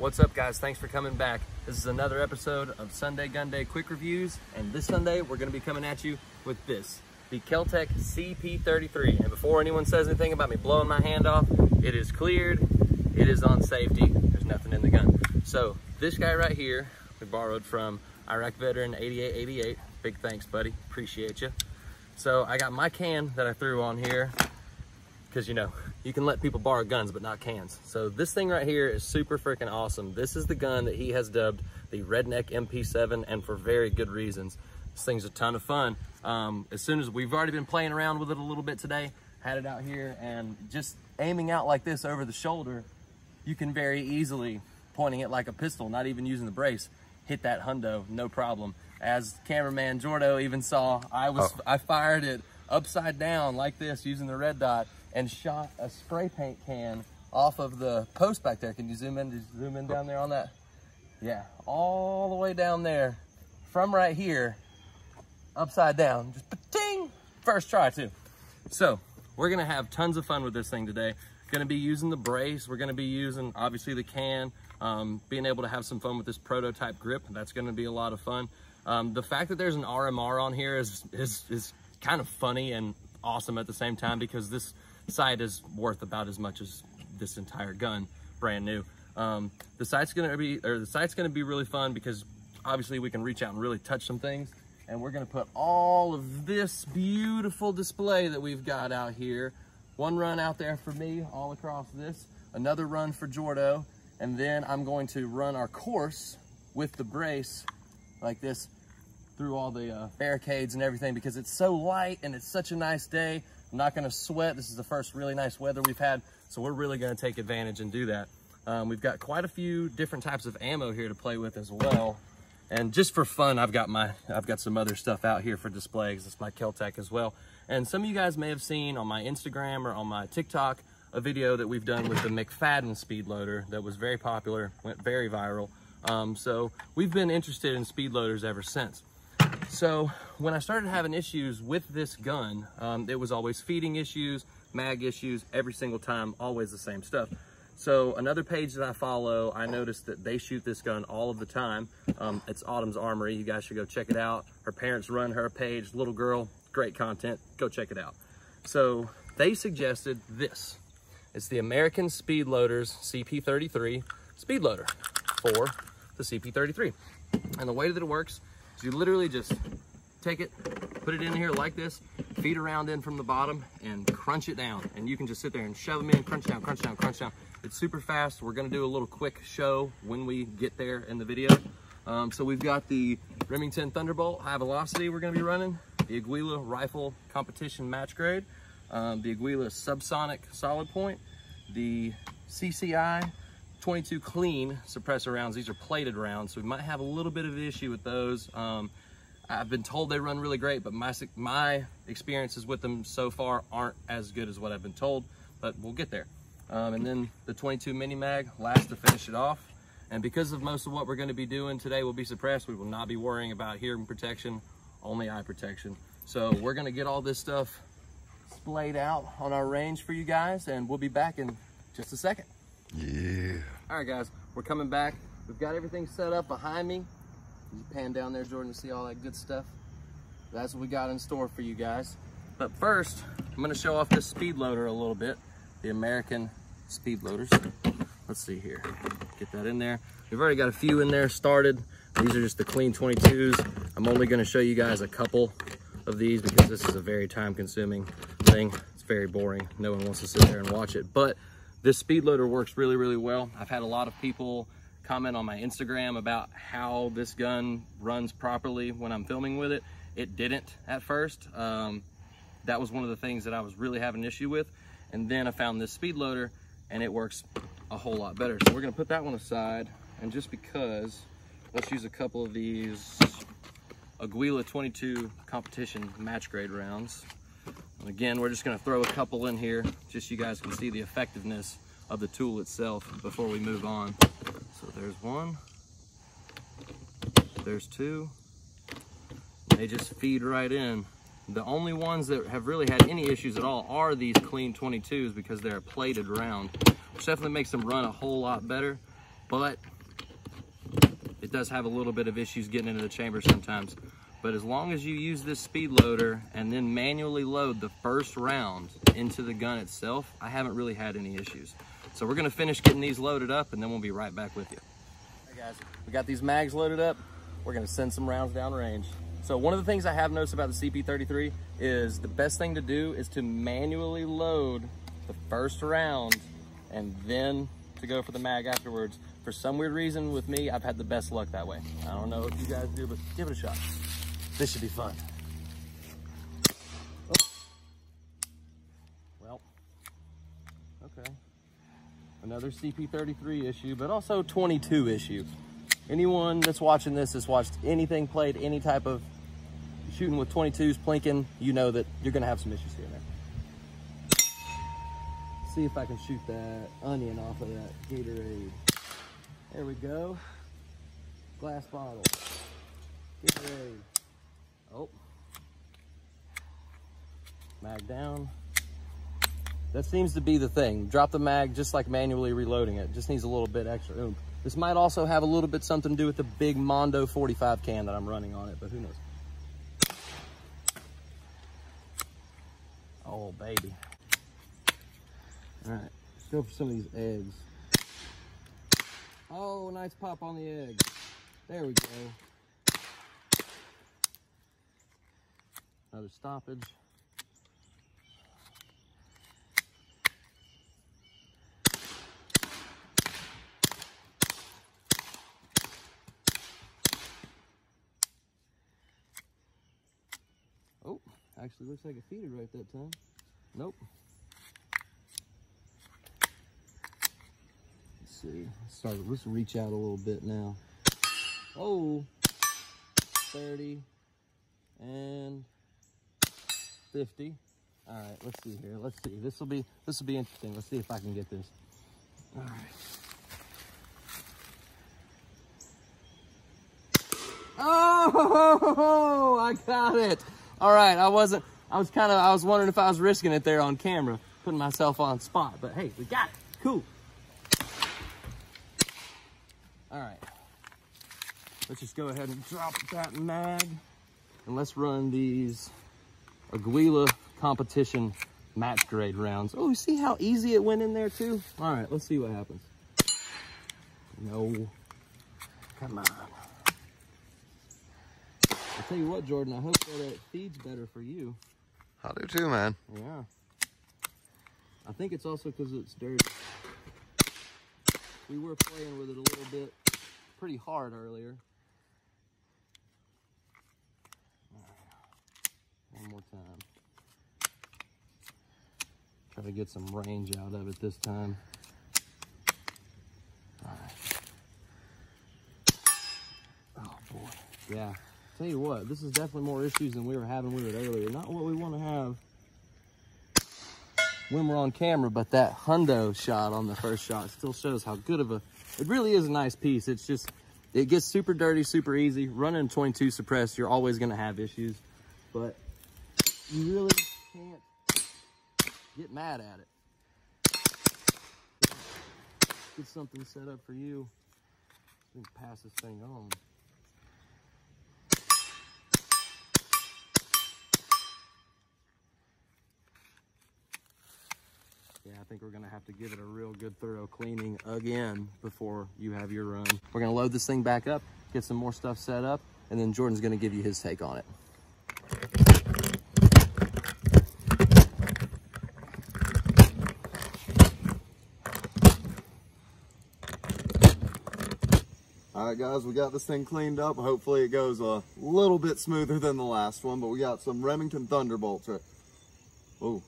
What's up guys? Thanks for coming back. This is another episode of Sunday Gun Day Quick Reviews and this Sunday we're going to be coming at you with this, the Keltec CP33. And before anyone says anything about me blowing my hand off, it is cleared, it is on safety, there's nothing in the gun. So this guy right here, we borrowed from Iraq veteran 8888. Big thanks buddy, appreciate you. So I got my can that I threw on here because you know you can let people borrow guns but not cans. So this thing right here is super freaking awesome. This is the gun that he has dubbed the redneck mp7 and for very good reasons. This thing's a ton of fun. Um, as soon as we've already been playing around with it a little bit today. Had it out here and just aiming out like this over the shoulder you can very easily pointing it like a pistol not even using the brace hit that hundo no problem. As cameraman jordo even saw i was oh. i fired it upside down like this using the red dot and shot a spray paint can off of the post back there. Can you zoom in? Just zoom in down there on that? Yeah, all the way down there from right here, upside down, just ting, first try too. So we're gonna have tons of fun with this thing today. Gonna be using the brace. We're gonna be using obviously the can, um, being able to have some fun with this prototype grip. That's gonna be a lot of fun. Um, the fact that there's an RMR on here is, is, is kind of funny and awesome at the same time because this sight is worth about as much as this entire gun, brand new. Um, the sight's gonna be, or the sight's gonna be really fun because obviously we can reach out and really touch some things. And we're gonna put all of this beautiful display that we've got out here. One run out there for me, all across this. Another run for Jordo. And then I'm going to run our course with the brace like this through all the uh, barricades and everything because it's so light and it's such a nice day. I'm not gonna sweat. This is the first really nice weather we've had, so we're really gonna take advantage and do that. Um, we've got quite a few different types of ammo here to play with as well. And just for fun, I've got my, I've got some other stuff out here for display because it's my Keltec as well. And some of you guys may have seen on my Instagram or on my TikTok, a video that we've done with the McFadden speed loader that was very popular, went very viral. Um, so we've been interested in speed loaders ever since. So when I started having issues with this gun, um, it was always feeding issues, mag issues, every single time, always the same stuff. So another page that I follow, I noticed that they shoot this gun all of the time. Um, it's Autumn's Armory. You guys should go check it out. Her parents run her page, little girl, great content. Go check it out. So they suggested this. It's the American Speed Loaders CP33 speed loader for the CP33. And the way that it works you literally just take it, put it in here like this, feed around in from the bottom and crunch it down. And you can just sit there and shove them in, crunch down, crunch down, crunch down. It's super fast. We're gonna do a little quick show when we get there in the video. Um, so we've got the Remington Thunderbolt high velocity we're gonna be running, the Aguila rifle competition match grade, um, the Aguila subsonic solid point, the CCI 22 clean suppressor rounds. These are plated rounds, so we might have a little bit of an issue with those. Um, I've been told they run really great, but my, my experiences with them so far aren't as good as what I've been told, but we'll get there. Um, and then the 22 mini mag, last to finish it off. And because of most of what we're gonna be doing today will be suppressed, we will not be worrying about hearing protection, only eye protection. So we're gonna get all this stuff splayed out on our range for you guys, and we'll be back in just a second. Yeah. All right, guys, we're coming back. We've got everything set up behind me. You pan down there, Jordan, to see all that good stuff. That's what we got in store for you guys. But first, I'm gonna show off this speed loader a little bit, the American speed loaders. Let's see here, get that in there. We've already got a few in there started. These are just the clean 22s. I'm only gonna show you guys a couple of these because this is a very time consuming thing. It's very boring. No one wants to sit there and watch it, but this speed loader works really, really well. I've had a lot of people comment on my Instagram about how this gun runs properly when I'm filming with it. It didn't at first. Um, that was one of the things that I was really having an issue with. And then I found this speed loader and it works a whole lot better. So we're gonna put that one aside. And just because, let's use a couple of these Aguila 22 competition match grade rounds. Again, we're just gonna throw a couple in here just so you guys can see the effectiveness of the tool itself before we move on. So there's one, there's two. They just feed right in. The only ones that have really had any issues at all are these clean 22s because they're plated round, which definitely makes them run a whole lot better. but it does have a little bit of issues getting into the chamber sometimes. But as long as you use this speed loader and then manually load the first round into the gun itself, I haven't really had any issues. So we're gonna finish getting these loaded up and then we'll be right back with you. Hey guys, we got these mags loaded up. We're gonna send some rounds down range. So one of the things I have noticed about the CP33 is the best thing to do is to manually load the first round and then to go for the mag afterwards. For some weird reason with me, I've had the best luck that way. I don't know if you guys do, but give it a shot. This should be fun. Oh. Well, okay. Another CP33 issue, but also 22 issue. Anyone that's watching this has watched anything played, any type of shooting with 22s, plinking, you know that you're gonna have some issues here. See if I can shoot that onion off of that Gatorade. There we go. Glass bottle. Gatorade. Oh. Mag down. That seems to be the thing. Drop the mag just like manually reloading it. Just needs a little bit extra oomph. This might also have a little bit something to do with the big Mondo 45 can that I'm running on it, but who knows. Oh, baby. All right, let's go for some of these eggs. Oh, nice pop on the egg. There we go. Another stoppage. Oh, actually looks like it feeded right that time. Nope. Let's see. Let's start. Let's reach out a little bit now. Oh, 30 and 50. All right, let's see here. Let's see. This will be this will be interesting. Let's see if I can get this. All right. Oh, I got it. All right, I wasn't, I was kind of, I was wondering if I was risking it there on camera, putting myself on spot, but hey, we got it. Cool. All right. Let's just go ahead and drop that mag and let's run these Aguila competition match grade rounds. Oh, you see how easy it went in there too? All right, let's see what happens. No, come on. I'll tell you what, Jordan, I hope that it feeds better for you. I do too, man. Yeah. I think it's also because it's dirty. We were playing with it a little bit pretty hard earlier. One more time. Try to get some range out of it this time. All right. Oh boy. Yeah. Tell you what, this is definitely more issues than we were having with it earlier. Not what we want to have when we're on camera, but that hundo shot on the first shot still shows how good of a, it really is a nice piece. It's just, it gets super dirty, super easy. Running 22 suppressed, you're always gonna have issues, but you really can't get mad at it. Get something set up for you. Pass this thing on. Yeah, I think we're gonna have to give it a real good thorough cleaning again before you have your run. We're gonna load this thing back up, get some more stuff set up, and then Jordan's gonna give you his take on it. Right, guys, we got this thing cleaned up. Hopefully it goes a little bit smoother than the last one, but we got some Remington Thunderbolts. Right. Oh,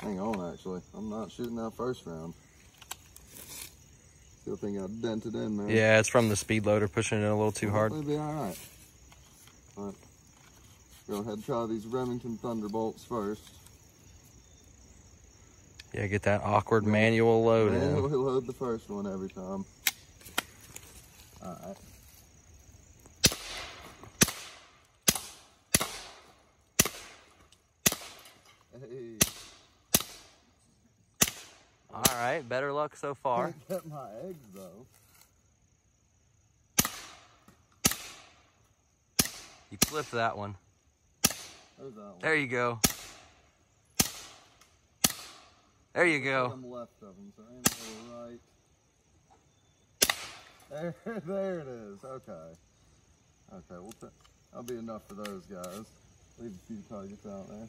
hang on, actually. I'm not shooting that first round. Still think I dented in there. Yeah, it's from the speed loader pushing it a little too hard. It'll be all right. All right. Go ahead and try these Remington Thunderbolts first. Yeah, get that awkward manual load in. we load the first one every time. Alright. Hey. All right, better luck so far. I get my eggs though. You flipped that one. that one. There you go. There you go. I'm left of them, so I am right. There, there it is. Okay. Okay, we'll that'll be enough for those guys. Leave a few targets out there.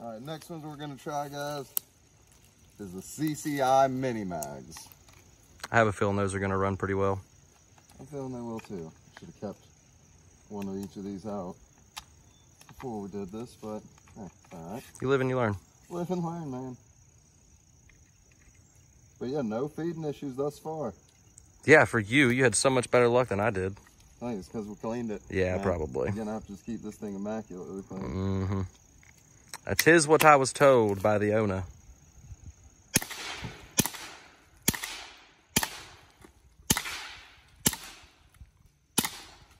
All right, next ones we're gonna try, guys, is the CCI mini mags. I have a feeling those are gonna run pretty well. I'm feeling they will too. Should have kept one of each of these out before we did this, but eh, all right. You live and you learn. Live and learn, man. But yeah, no feeding issues thus far. Yeah, for you, you had so much better luck than I did. I think it's because we cleaned it. Yeah, Man, probably. You're gonna have to just keep this thing immaculately clean. Mm-hmm. That is what I was told by the owner.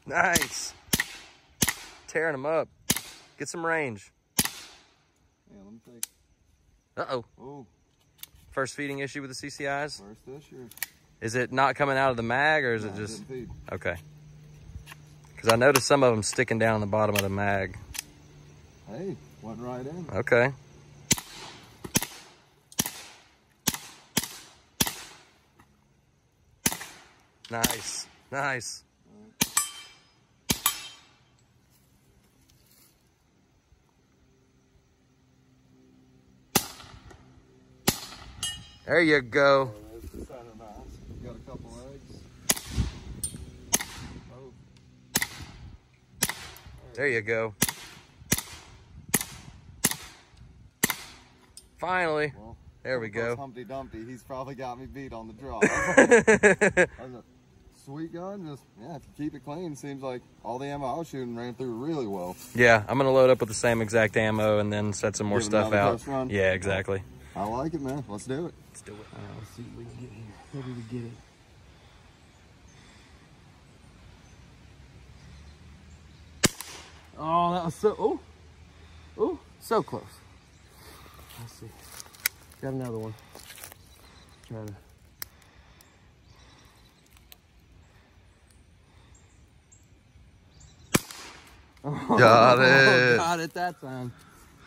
Nice. Tearing them up. Get some range. Yeah, let me take. Uh-oh. Oh, First feeding issue with the CCIs? first issue. Is it not coming out of the mag or is Nah, it just... Okay. Because I noticed some of them sticking down the bottom of the mag. Hey, went right in. Okay. Nice. Nice. There you go. There's the center mass. Got a couple eggs. Oh, There you go. Finally. well. There we go. Humpty Dumpty, he's probably got me beat on the draw. Sweet gun, just yeah. If you keep it clean, seems like all the ammo I was shooting ran through really well. yeah, I'm gonna load up with the same exact ammo and then set some more Give stuff out. Yeah, exactly. I like it, man. Let's do it. Let's do it. Let's see what we can get here. Maybe we get it. Oh, that was so. Oh, oh, so close. Let's see. Got another one. Try to. Oh, Got it. Got it that time.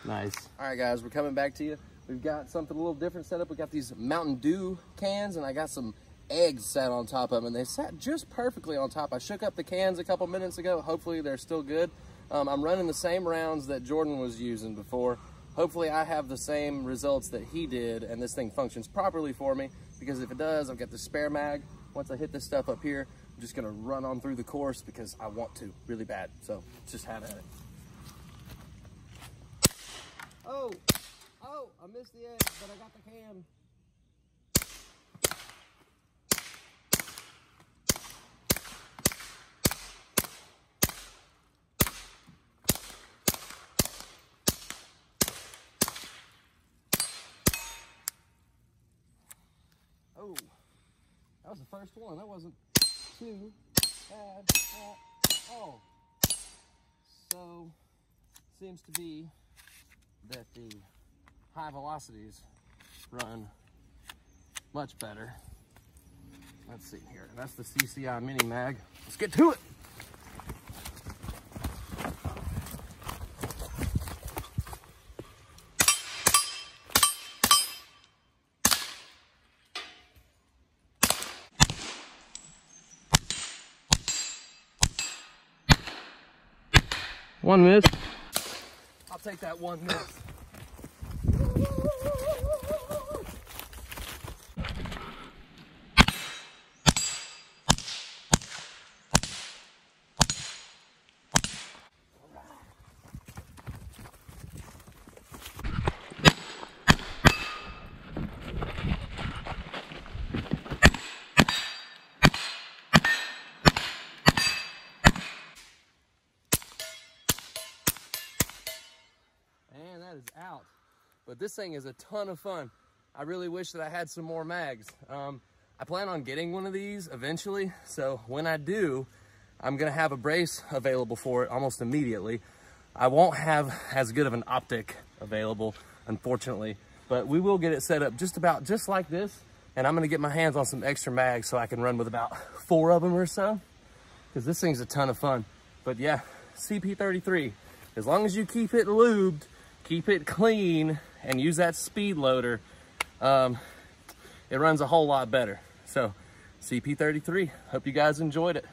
Nice. All right, guys, we're coming back to you. We've got something a little different set up. We got these Mountain Dew cans, and I got some eggs sat on top of them, and they sat just perfectly on top. I shook up the cans a couple minutes ago. Hopefully, they're still good. Um, I'm running the same rounds that Jordan was using before. Hopefully, I have the same results that he did, and this thing functions properly for me. Because if it does, I've got the spare mag. Once I hit this stuff up here, I'm just gonna run on through the course because I want to really bad. So just have at it. Oh, oh, I missed the egg, but I got the can. Oh, that was the first one. That wasn't too bad at all. So, seems to be that the high velocities run much better. Let's see here. That's the CCI Mini Mag. Let's get to it. One miss. I'll take that one miss. And that is out. But this thing is a ton of fun. I really wish that I had some more mags. Um, I plan on getting one of these eventually. So when I do, I'm gonna have a brace available for it almost immediately. I won't have as good of an optic available, unfortunately, but we will get it set up just about just like this. And I'm gonna get my hands on some extra mags so I can run with about four of them or so. because this thing's a ton of fun. But yeah, CP33, as long as you keep it lubed, keep it clean, and use that speed loader, um, it runs a whole lot better. So CP33, hope you guys enjoyed it.